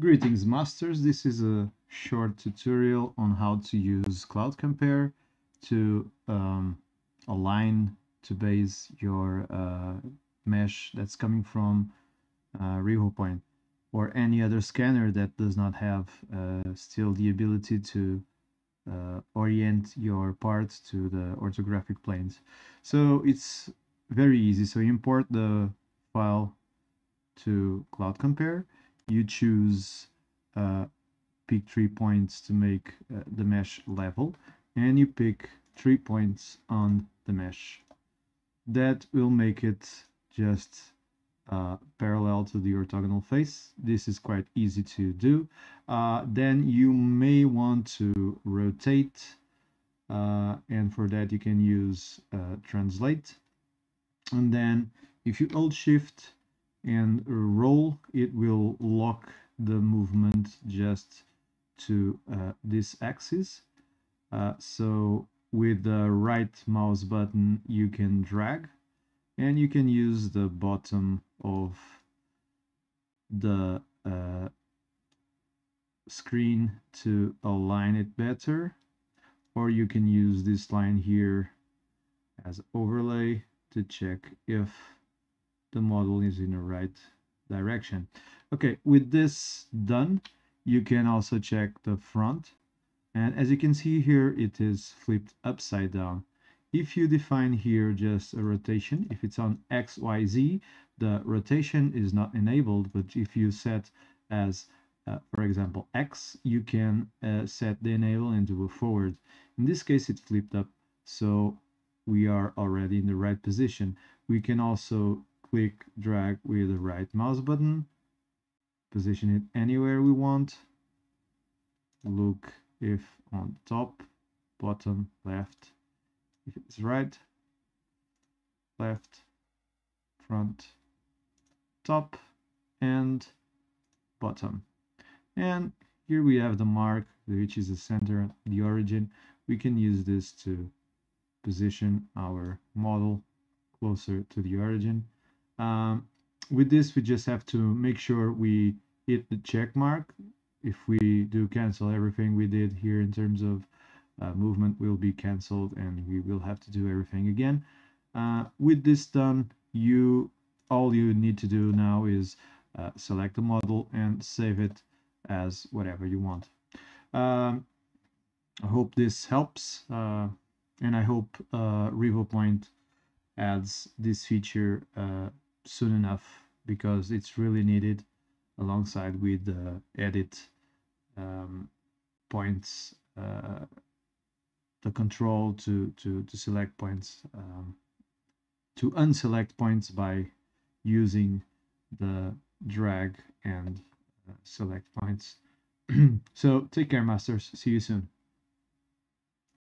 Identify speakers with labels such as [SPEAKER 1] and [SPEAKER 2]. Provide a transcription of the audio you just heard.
[SPEAKER 1] Greetings masters, this is a short tutorial on how to use CloudCompare to um, align to base your uh, mesh that's coming from uh, RevoPoint or any other scanner that does not have uh, still the ability to uh, orient your parts to the orthographic planes. So it's very easy. So import the file to CloudCompare you choose uh, pick three points to make uh, the mesh level and you pick three points on the mesh. That will make it just uh, parallel to the orthogonal face. This is quite easy to do. Uh, then you may want to rotate uh, and for that you can use uh, translate. And then if you hold shift and roll, it will lock the movement just to uh, this axis. Uh, so with the right mouse button, you can drag and you can use the bottom of the uh, screen to align it better or you can use this line here as overlay to check if the model is in the right direction. Okay, with this done, you can also check the front. And as you can see here, it is flipped upside down. If you define here just a rotation, if it's on X, Y, Z, the rotation is not enabled. But if you set as, uh, for example, X, you can uh, set the enable and do a forward. In this case, it flipped up. So we are already in the right position. We can also click drag with the right mouse button position it anywhere we want look if on top bottom left if it's right left front top and bottom. And here we have the mark which is the center the origin. We can use this to position our model closer to the origin um, with this, we just have to make sure we hit the check mark. If we do cancel everything we did here in terms of uh, movement will be cancelled and we will have to do everything again. Uh, with this done, you all you need to do now is uh, select the model and save it as whatever you want. Um, I hope this helps uh, and I hope uh, RevoPoint adds this feature uh, soon enough because it's really needed alongside with the edit um, points uh, the control to to to select points um, to unselect points by using the drag and uh, select points. So take care masters. See you soon